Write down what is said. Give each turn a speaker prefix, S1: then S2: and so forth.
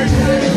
S1: Praise